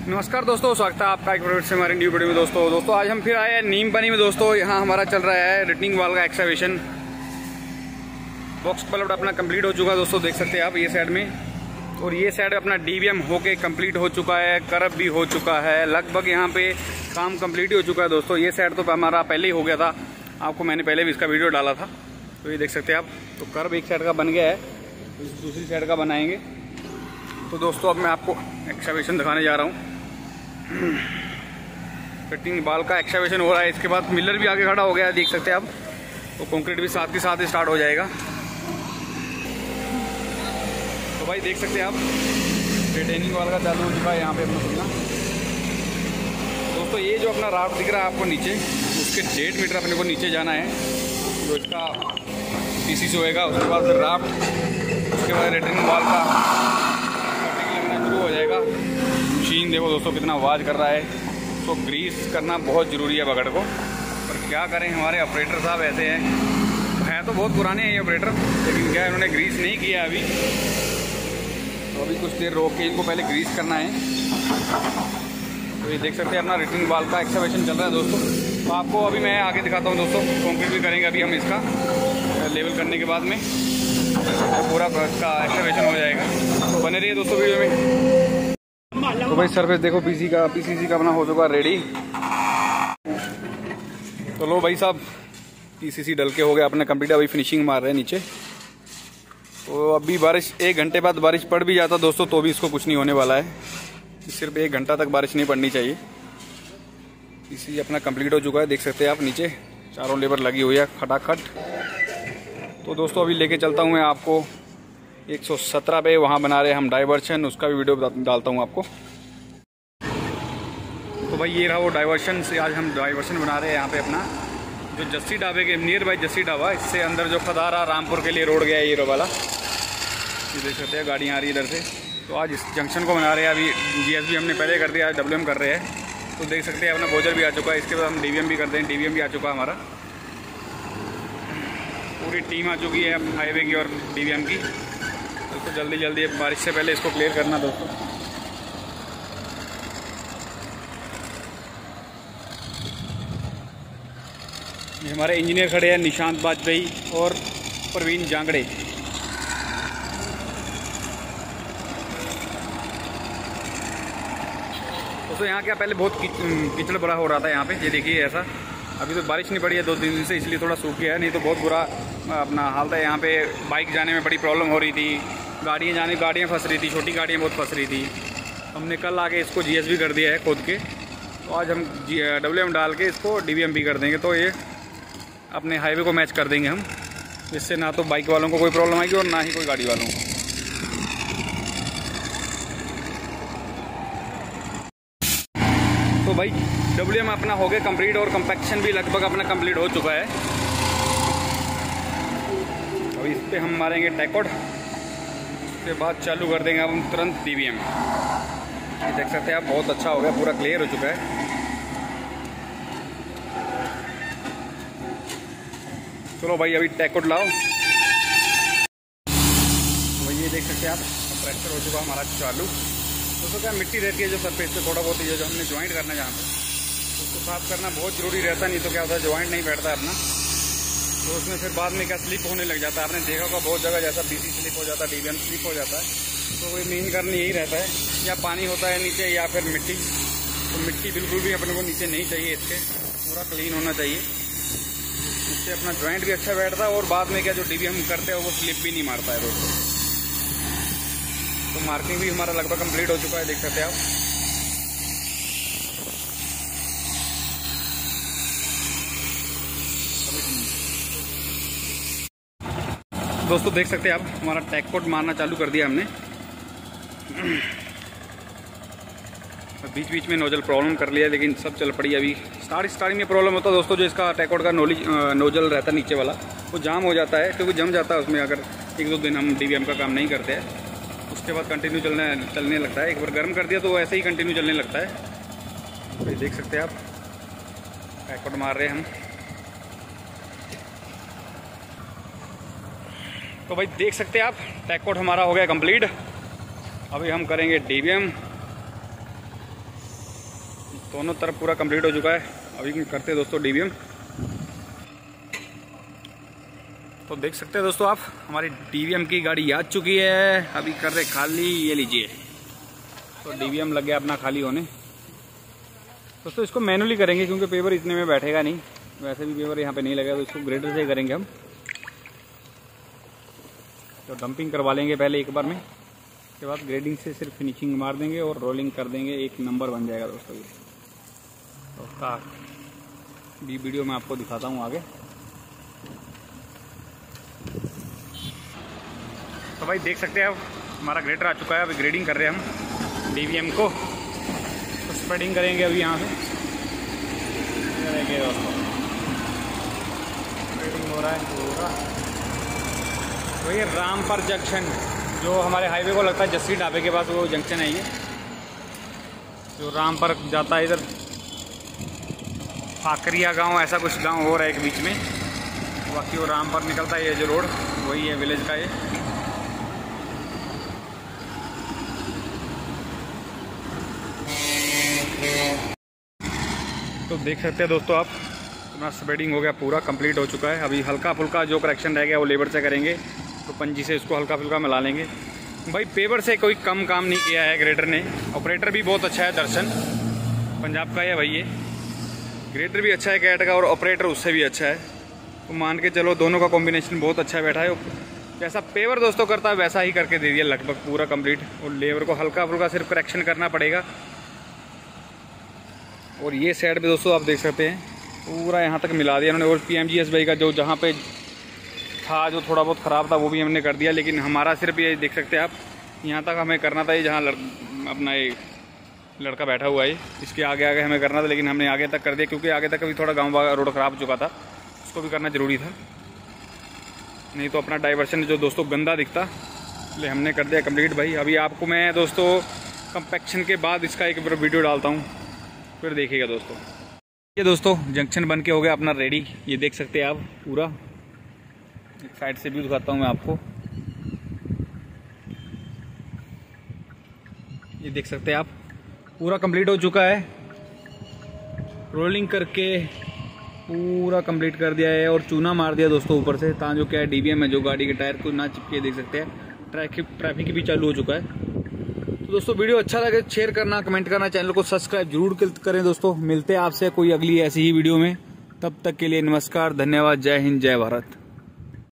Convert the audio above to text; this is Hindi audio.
नमस्कार दोस्तों, स्वागत है आपका एक प्रोडक्ट से हमारे न्यू वीडियो में दोस्तों। दोस्तों, आज हम फिर आए हैं नीम पानी में दोस्तों। यहाँ हमारा चल रहा है रिटनिंग वाल का एक्सावेशन बॉक्स पलट अपना कंप्लीट हो चुका है दोस्तों, देख सकते हैं आप ये साइड में। और ये साइड अपना डीवीएम होके कंप्लीट हो चुका है करब भी हो चुका है। लगभग यहाँ पे काम कंप्लीट ही हो चुका है दोस्तों। ये साइड तो हमारा पहले ही हो गया था। आपको मैंने पहले भी इसका वीडियो डाला था। तो ये देख सकते हैं आप तो कर्ब एक साइड का बन गया है दूसरी साइड का बनाएँगे। तो दोस्तों, अब मैं आपको एक्सावेशन दिखाने जा रहा हूँ। कटिंग बाल का एक्सावेशन हो रहा है, इसके बाद मिलर भी आगे खड़ा हो गया है, देख सकते हैं आप। तो कंक्रीट भी साथ के साथ स्टार्ट हो जाएगा। तो भाई देख सकते हैं आप रिटेनिंग वाल का चालू हो चुका है यहाँ पे अपना सुनना दोस्तों, ये जो अपना राफ्ट दिख रहा है आपको नीचे, उसके डेढ़ मीटर अपने को नीचे जाना है। जो इसका पीसी होएगा, उसके बाद राफ्ट उसके बाद रिटर्निंग वाल का कटिंग लगना शुरू हो जाएगा मशीन देखो दोस्तों कितना आवाज़ कर रहा है। तो ग्रीस करना बहुत ज़रूरी है बगड़ को। पर क्या करें, हमारे ऑपरेटर साहब ऐसे हैं। हैं तो बहुत पुराने हैं ये ऑपरेटर लेकिन क्या इन्होंने ग्रीस नहीं किया अभी? तो अभी कुछ देर रोक के इनको पहले ग्रीस करना है। तो ये देख सकते हैं अपना रिटर्न वाल का एक्सावेशन चल रहा है दोस्तों। तो आपको अभी मैं आगे दिखाता हूँ दोस्तों कॉन्क्रीट भी करेंगे अभी हम इसका लेवल करने के बाद में। तो पूरा इसका एक्सावेशन हो जाएगा। तो बने रहिए दोस्तों वीडियो में। तो भाई सर्विस देखो, पीसी का, पीसीसी का अपना हो चुका रेडी तो लो भाई साहब, पीसीसी डल के हो गया, अपने कंप्यूटर अभी फिनिशिंग मार रहे हैं नीचे। तो अभी बारिश, एक घंटे बाद बारिश पड़ भी जाता दोस्तों तो भी इसको कुछ नहीं होने वाला है। सिर्फ़ एक घंटा तक बारिश नहीं पड़नी चाहिए। पीसी अपना कंप्लीट हो चुका है, देख सकते हैं आप नीचे। चारों लेबर लगी हुई है, खटाखट। तो दोस्तों, अभी लेके चलता हूँ मैं आपको। 117 पे वहाँ बना रहे हम डाइवर्शन उसका भी वीडियो डालता हूँ आपको। तो भाई ये रहा वो डाइवर्शन से आज हम डाइवर्शन बना रहे हैं यहाँ पे अपना। जो जस्सी ढाबे के नियर बाई जस्सी ढाबा, इससे अंदर जो खदारा रामपुर के लिए रोड गया ये वाला। ये देख सकते हैं, गाड़ियाँ आ रही इधर से। तो आज इस जंक्शन को बना रहे हैं, अभी जीएसबी हमने पहले कर दिया, आज डब्ल्यू कर रहे हैं। तो देख सकते हैं, अपना बोजर भी आ चुका है, इसके बाद हम डीवीएम भी करते हैं डी भी आ चुका है हमारा। पूरी टीम आ चुकी है हाईवे की और डीवीएम की। तो जल्दी जल्दी बारिश से पहले इसको क्लियर करना दोस्तों। हमारे इंजीनियर खड़े हैं, निशांत वाजपेयी और प्रवीण जांगड़े। दोस्तों, यहाँ क्या पहले बहुत कीचड़ बड़ा हो रहा था यहाँ पे, ये देखिए ऐसा। अभी तो बारिश नहीं पड़ी है, दो तीन दिन से, इसलिए थोड़ा सूख गया है, नहीं तो बहुत बुरा अपना हाल था यहाँ पे बाइक जाने में बड़ी प्रॉब्लम हो रही थी। गाड़ियाँ जाने, गाड़ियाँ फंस रही थी, छोटी गाड़ियाँ बहुत फंस रही थी। हमने कल आके इसको जीएसबी कर दिया है खुद के। तो आज हम डब्ल्यू एम डाल के इसको डी कर देंगे। तो ये अपने हाईवे को मैच कर देंगे हम। इससे ना तो बाइक वालों को कोई प्रॉब्लम आएगी और ना ही कोई गाड़ी वालों को। तो भाई डब्ल्यू एम अपना हो गया कंप्लीट और कंपैक्शन भी लगभग अपना कंप्लीट हो चुका है। अब इस पर हम मारेंगे टैकोड उसके बाद चालू कर देंगे हम तुरंत डीवीएम ये देख सकते हैं आप, बहुत अच्छा हो गया, पूरा क्लियर हो चुका है। चलो भाई, अभी टैकोट लाओ। तो ये देख सकते हैं आप प्रेशर हो चुका हमारा चालू। दोस्तों क्या मिट्टी रहती है जो सरफेस पे, थोड़ा बहुत ये जो हमने ज्वाइंट करना है जहाँ पे, उसको साफ़ करना बहुत ज़रूरी रहता नहीं तो क्या होता है ज्वाइंट नहीं बैठता अपना। तो उसमें फिर बाद में क्या स्लिप होने लग जाता है? आपने देखा होगा बहुत जगह जैसा बीसी स्लिप हो जाता है डीबीएम स्लिप हो जाता है। तो वही मेन कारण यही रहता है, या पानी होता है नीचे या फिर मिट्टी। तो मिट्टी बिल्कुल भी अपने को नीचे नहीं चाहिए इसके। पूरा क्लीन होना चाहिए। इससे अपना ज्वाइंट भी अच्छा बैठता है और बाद में क्या जो डी हम करते हैं वो स्लिप भी नहीं मारता है दोस्तों तो मार्किंग भी हमारा लगभग कंप्लीट हो चुका है, देख सकते हैं आप। दोस्तों, देख सकते हैं आप, हमारा टैग कोड मारना चालू कर दिया हमने। बीच बीच में नोजल प्रॉब्लम कर लिया, लेकिन सब चल पड़ी। अभी स्टार्ट स्टार्टिंग में प्रॉब्लम होता है दोस्तों, जो इसका टैकोड का नोलिज नोजल रहता है नीचे वाला, वो जाम हो जाता है, क्योंकि जम जाता है उसमें, अगर एक दो दिन हम डीवीएम का काम नहीं करते हैं, उसके बाद कंटिन्यू चलने चलने लगता है। एक बार गर्म कर दिया तो ऐसे ही कंटिन्यू चलने लगता है। तो देख सकते हैं आप टैकोड मार रहे हैं हम। तो भाई देख सकते हैं आप टैक कोट हमारा हो गया कंप्लीट अभी हम करेंगे डीवीएम दोनों तरफ़ पूरा कंप्लीट हो चुका है। अभी करते हैं दोस्तों डी तो देख सकते हैं दोस्तों आप, हमारी डी की गाड़ी आ चुकी है। अभी कर रहे खाली, ये लीजिए। तो डी लग गया अपना खाली होने। दोस्तों इसको मैनुअली करेंगे क्योंकि पेपर इतने में बैठेगा नहीं। वैसे भी पेपर यहाँ पे नहीं लगेगा तो इसको ग्रेटर से करेंगे हम। तो डंपिंग करवा लेंगे पहले एक बार में। उसके बाद ग्रेडिंग से सिर्फ़ फिनिशिंग मार देंगे और रोलिंग कर देंगे, एक नंबर बन जाएगा दोस्तों ये। तो उसका भी वीडियो मैं आपको दिखाता हूँ आगे। तो भाई देख सकते हैं अब हमारा ग्रेटर आ चुका है, अभी ग्रेडिंग कर रहे हैं हम डी को। तो स्प्रेडिंग करेंगे अभी यहाँ से। करेंगे दोस्तों। स्प्रेडिंग हो रहा है पूरा तो ये रामपर जंक्शन, जो हमारे हाईवे को लगता है जस्सी ढाबे के पास वो जंक्शन है ये। जो रामपर जाता है इधर, फाकरिया गाँव, ऐसा कुछ गाँव हो रहा है एक बीच में। बाकी वो रामपर निकलता है ये जो रोड, वही है विलेज का ये। तो देख सकते हैं दोस्तों आप, अपना स्प्रेडिंग हो गया पूरा कंप्लीट हो चुका है। अभी हल्का फुल्का जो करेक्शन रह गया, वो लेबर से करेंगे। तो पंजी से इसको हल्का फुल्का मिला लेंगे। भाई पेपर से कोई कम काम नहीं किया है ग्रेटर ने। ऑपरेटर भी बहुत अच्छा है, दर्शन। पंजाब का है भाई ये। ग्रेटर भी अच्छा है कैट का और ऑपरेटर उससे भी अच्छा है। तो मान के चलो, दोनों का कॉम्बिनेशन बहुत अच्छा बैठा है। जैसा पेवर दोस्तों करता है, वैसा ही करके दे दिया लगभग पूरा कंप्लीट और लेबर को हल्का फुल्का सिर्फ़ करेक्शन करना पड़ेगा। और ये साइड पे दोस्तों आप देख सकते हैं। पूरा यहाँ तक मिला दिया उन्होंने और पी एम जी एस भाई का जो जहाँ पे था जो थोड़ा बहुत ख़राब था वो भी हमने कर दिया लेकिन हमारा सिर्फ़ ये देख सकते हैं आप यहाँ तक हमें करना था ये जहाँ लड़, अपना ये लड़का बैठा हुआ है इसके आगे आगे हमें करना था लेकिन हमने आगे तक कर दिया क्योंकि आगे तक अभी थोड़ा गाँव रोड ख़राब हो चुका था उसको भी करना ज़रूरी था। नहीं तो अपना डाइवर्शन जो दोस्तों गंदा दिखता इसलिए हमने कर दिया कंप्लीट भाई। अभी आपको मैं दोस्तों कंपेक्शन के बाद इसका एक वीडियो डालता हूँ फिर देखिएगा दोस्तों। ये दोस्तों जंक्शन बन के हो गया अपना रेडी ये देख सकते हैं आप पूरा। एक साइड से भी दिखाता हूँ मैं आपको। ये देख सकते हैं आप, पूरा कंप्लीट हो चुका है। रोलिंग करके पूरा कंप्लीट कर दिया है और चूना मार दिया दोस्तों ऊपर से, ता जो क्या है डीबीएम है, जो गाड़ी के टायर को ना चिपके, देख सकते हैं। ट्रैफ़िक ट्रैफ़िक भी चालू हो चुका है। तो दोस्तों, वीडियो अच्छा लगे शेयर करना कमेंट करना चैनल को सब्सक्राइब ज़रूर करें दोस्तों। मिलते हैं आपसे कोई अगली ऐसी ही वीडियो में। तब तक के लिए नमस्कार, धन्यवाद, जय हिंद, जय भारत।